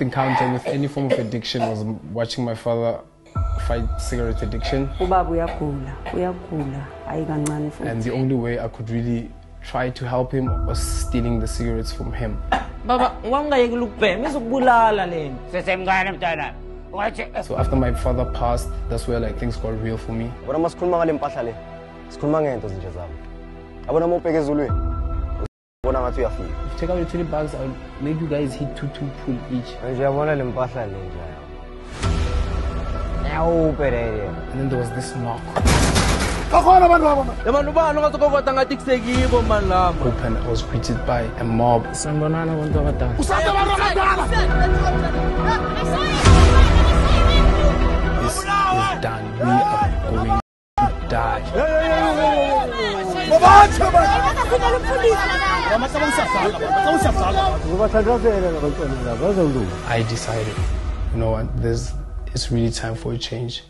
encounter with any form of addiction was watching my father fight cigarette addiction. Ubaba uyagula uyagula hayi kancane futhi. And the only way I could really try to help him was stealing the cigarettes from him. baba ngwangayekela ukubhema izokubulala lento sesemncane mntana ungathi eh. So after my father passed, that's where like things got real for me. Yabona uma sikhuluma ngale mpahla le sikhuluma ngento zinje zami yabona uma ubheka ezulwini ubona ngathi uyafika If you take out your 20 bucks, I'll make you guys hit two two pull each. nje yabona le mpahla le nje yawupelele And then there was this knock yabantu bani ongazokovota ngathi kusekibo mani lama open. I was greeted by a mob. sanibonana abantu abadala This is done. We are going to die. I decided, you know what, this it's really time for a change.